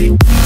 you.